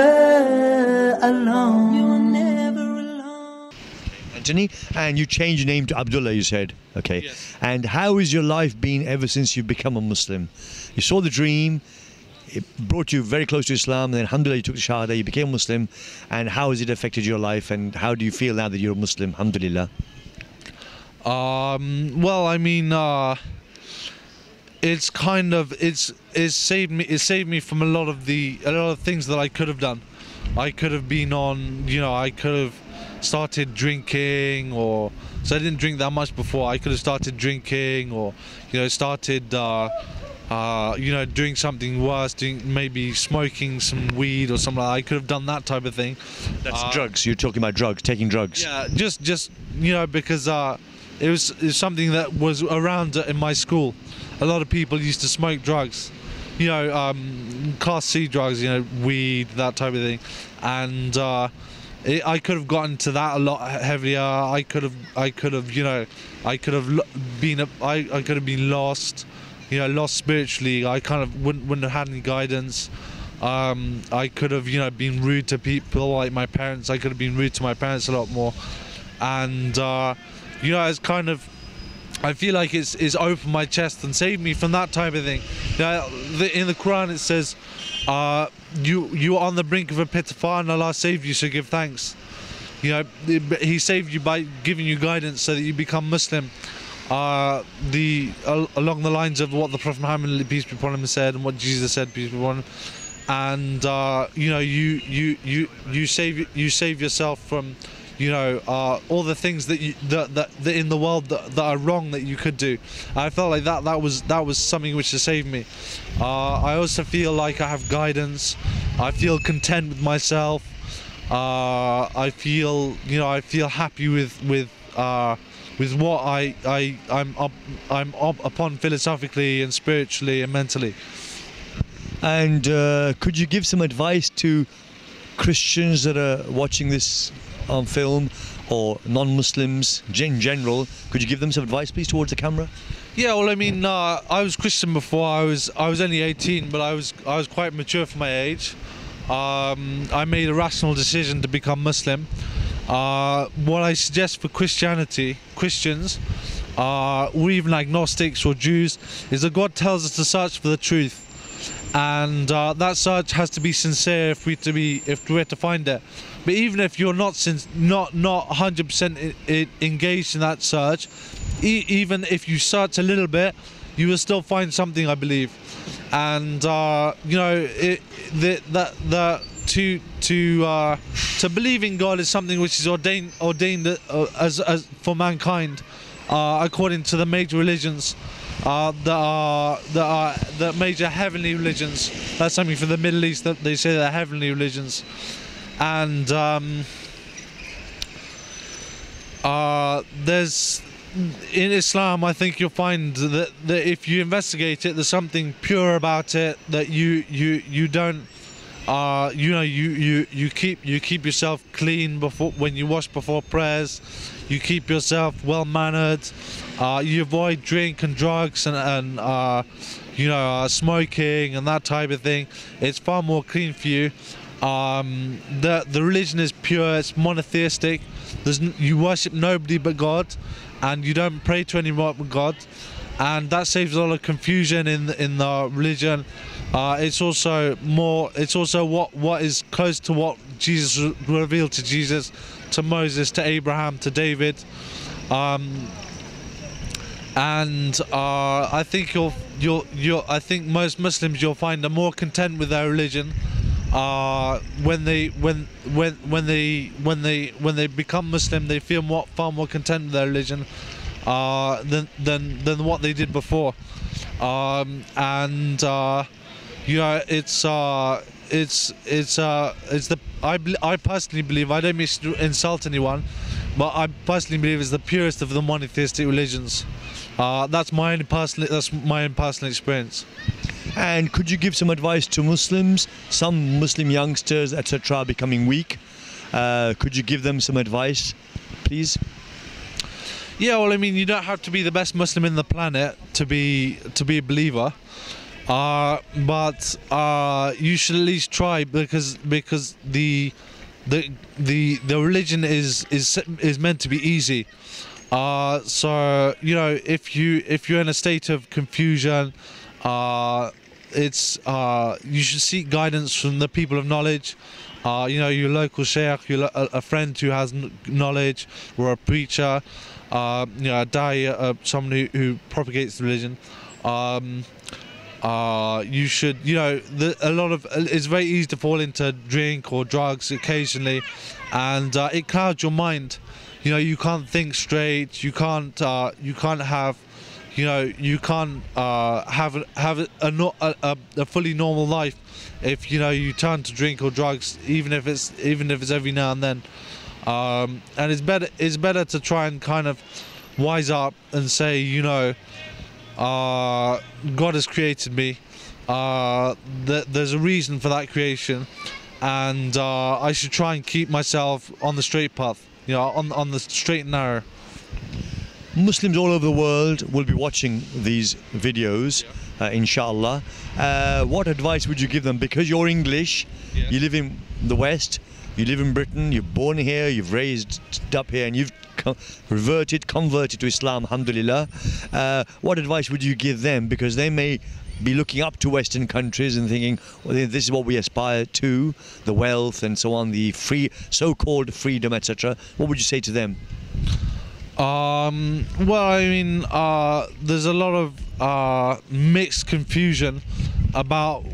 never alone. You're never alone. Anthony, and you changed your name to Abdullah, you said. Okay. Yes. And how has your life been ever since you've become a Muslim? You saw the dream, it brought you very close to Islam, then alhamdulillah you took the Shahada, you became Muslim, and how has it affected your life and how do you feel now that you're a Muslim? Alhamdulillah. Um, well, I mean, uh, it's kind of it's it's saved me it saved me from a lot of the a lot of things that I could have done. I could have been on, you know, I could have started drinking or so I didn't drink that much before. I could have started drinking or you know started uh, uh, you know doing something worse, doing maybe smoking some weed or something. Like that. I could have done that type of thing. That's Uh, drugs. You're talking about drugs, taking drugs. yeah, just just you know because uh, it was it was something that was around in my school. A lot of people used to smoke drugs, you know, um, class C drugs, you know, weed, that type of thing, and uh, it, I could have gotten to that a lot heavier. I could have I could have you know I could have been I, I could have been lost, you know, lost spiritually. I kind of wouldn't wouldn't have had any guidance. Um, I could have, you know, been rude to people like my parents. I could have been rude to my parents a lot more, and uh, you know, it's kind of. I feel like it's, it's opened my chest and saved me from that type of thing. Now, the, in the Quran it says, uh, "You you are on the brink of a pit of fire, and Allah saved you, so give thanks." You know, He saved you by giving you guidance so that you become Muslim. Uh, the al- along the lines of what the Prophet Muhammad peace be upon him said and what Jesus said peace be upon him, and uh, you know you you you you save you save yourself from you know uh, all the things that you that, that, that in the world that, that are wrong that you could do. I felt like that that was that was something which has saved me. Uh, I also feel like I have guidance. I feel content with myself. Uh, I feel you know I feel happy with with uh, with what I I I'm up I'm up upon philosophically and spiritually and mentally. And uh, could you give some advice to Christians that are watching this on film or non-Muslims in general? Could you give them some advice, please, towards the camera? Yeah, well, I mean, uh, I was Christian before. I was I was only 18, but I was I was quite mature for my age. Um, I made a rational decision to become Muslim. Uh, what I suggest for Christianity, Christians, uh, or even agnostics or Jews, is that God tells us to search for the truth, and uh, that search has to be sincere if we to be if we're to find it. But even if you're not sin- not not 100% i- i- engaged in that search, e- even if you search a little bit, you will still find something, I believe. And uh, you know, it, the, that the to to uh, to believe in God is something which is ordained ordained uh, as, as for mankind, uh, according to the major religions. Uh, that are that are the major heavenly religions. That's something for the Middle East that they say they're heavenly religions, and um, uh, there's in Islam, I think you'll find that, that if you investigate it, there's something pure about it that you you you don't. Uh, you know, you, you, you keep you keep yourself clean before when you wash before prayers. You keep yourself well mannered. Uh, you avoid drink and drugs and, and uh, you know uh, smoking and that type of thing. It's far more clean for you. Um, the the religion is pure. It's monotheistic. There's you worship nobody but God, and you don't pray to anyone but God, and that saves a lot of confusion in in the religion. Uh, it's also more. It's also what what is close to what Jesus revealed to Jesus, to Moses, to Abraham, to David. Um, and uh, I think you'll you'll you'll I think most Muslims you'll find are more content with their religion uh, when they when when when they when they when they become Muslim they feel more far more content with their religion uh, than than than what they did before um, and uh, you know it's uh, it's it's uh, it's the I I personally believe I don't mean to insult anyone but I personally believe it's the purest of the monotheistic religions uh, that's my own personal that's my own personal experience And could you give some advice to Muslims, some Muslim youngsters, etc., are becoming weak? Uh, could you give them some advice, please? Yeah, well, I mean, you don't have to be the best Muslim in the planet to be to be a believer. Uh, but uh, you should at least try because because the the the the religion is is is meant to be easy. Uh, so you know if you if you're in a state of confusion, uh, it's uh, you should seek guidance from the people of knowledge. Uh, you know your local sheikh, your, lo- a, friend who has knowledge, or a preacher. Uh, you know a da'i, uh, someone who, who propagates the religion. Um, uh, you should, you know, the, a lot of it's very easy to fall into drink or drugs occasionally, and uh, it clouds your mind. You know, you can't think straight. You can't, uh, you can't have, you know, you can't uh, have a, have a, a, a, a, a fully normal life if you know you turn to drink or drugs, even if it's even if it's every now and then. Um, and it's better it's better to try and kind of wise up and say, you know, uh, God has created me. Uh, th- there's a reason for that creation, and uh, I should try and keep myself on the straight path. You know, on on the straight and narrow. Muslims all over the world will be watching these videos, uh, inshallah. Uh, what advice would you give them? Because you're English, Yeah. you live in the West, you live in Britain, you're born here, you've raised up here, and you've reverted, converted to Islam, alhamdulillah. Uh, what advice would you give them? Because they may be looking up to Western countries and thinking, well, this is what we aspire to, the wealth and so on, the free, so-called freedom, etc. What would you say to them? Um, well, I mean, uh, there's a lot of uh, mixed confusion about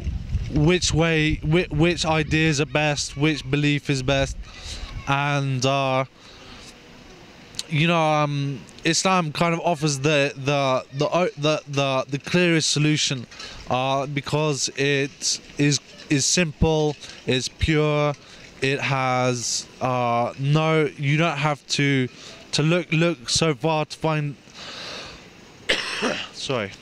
which way, which, which ideas are best, which belief is best, and uh, you know, um, Islam kind of offers the the the the the, the clearest solution uh, because it is is simple, it's pure, it has uh, no. You don't have to to look look so far to find. sorry.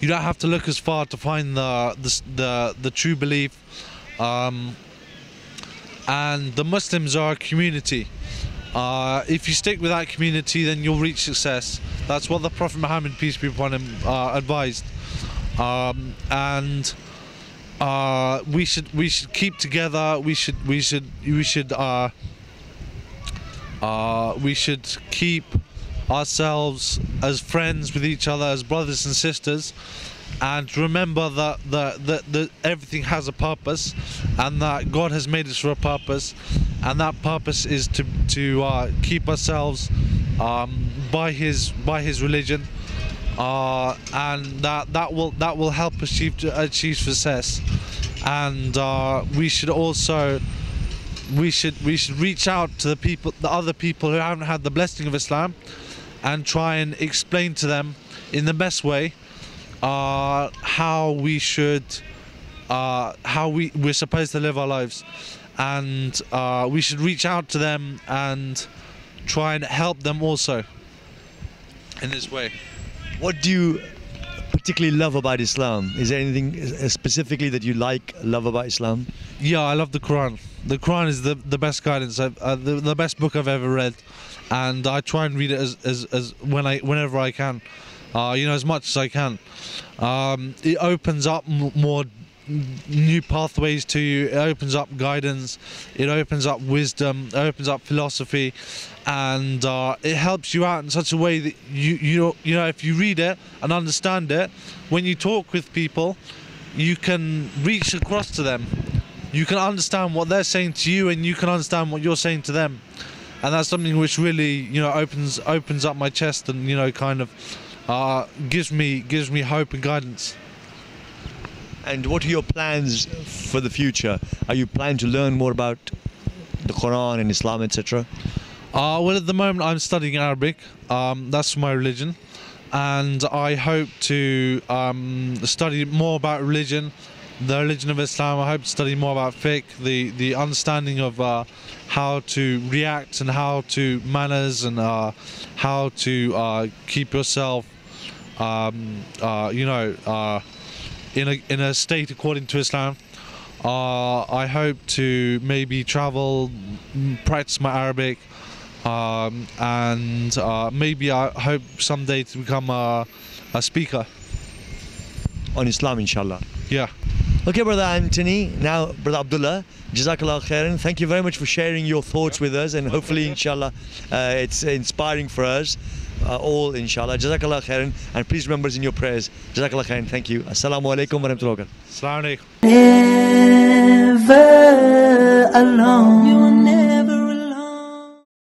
You don't have to look as far to find the the the, the true belief. Um, and the Muslims are a community. Uh, if you stick with that community, then you'll reach success. That's what the Prophet Muhammad, peace be upon him, uh, advised. Um, and uh, we should we should keep together. We should we should we should uh, uh, we should keep ourselves as friends with each other, as brothers and sisters, and remember that that, that, that everything has a purpose, and that God has made us for a purpose, and that purpose is to to uh, keep ourselves um, by His by His religion, uh, and that that will that will help achieve achieve success, and uh, we should also we should we should reach out to the people the other people who haven't had the blessing of Islam and try and explain to them in the best way uh, how we should uh, how we we're supposed to live our lives and uh, we should reach out to them and try and help them also in this way What do you particularly love about Islam? Is there anything specifically that you like, love about Islam? Yeah, I love the Quran. The Quran is the the best guidance, I've, uh, the the best book I've ever read, and I try and read it as as, as when I whenever I can, uh, you know, as much as I can. Um, it opens up more new pathways to you. It opens up guidance. It opens up wisdom. It opens up philosophy, and uh, it helps you out in such a way that you you you know if you read it and understand it, when you talk with people, you can reach across to them you can understand what they're saying to you and you can understand what you're saying to them and that's something which really you know opens opens up my chest and you know kind of uh, gives me gives me hope and guidance And what are your plans for the future? Are you planning to learn more about the Quran and Islam, etc.? Uh, well, at the moment, I'm studying Arabic. Um, that's my religion, and I hope to um, study more about religion, the religion of Islam. I hope to study more about fiqh, the the understanding of uh, how to react and how to manners and uh, how to uh, keep yourself, um, uh, you know, uh, in a in a state according to Islam. Uh, I hope to maybe travel, practice my Arabic, um, and uh, maybe I hope someday to become a, a speaker. on Islam, inshallah. Yeah. Okay, brother Anthony. Now, brother Abdullah. Jazakallah khairan. Thank you very much for sharing your thoughts with us, and hopefully, inshallah, uh, it's inspiring for us uh, all, inshallah. Jazakallah khairan. And please remember us in your prayers. Jazakallah khairan. Thank you. Assalamu alaikum wa rahmatullahi wa barakatuh. Never alone.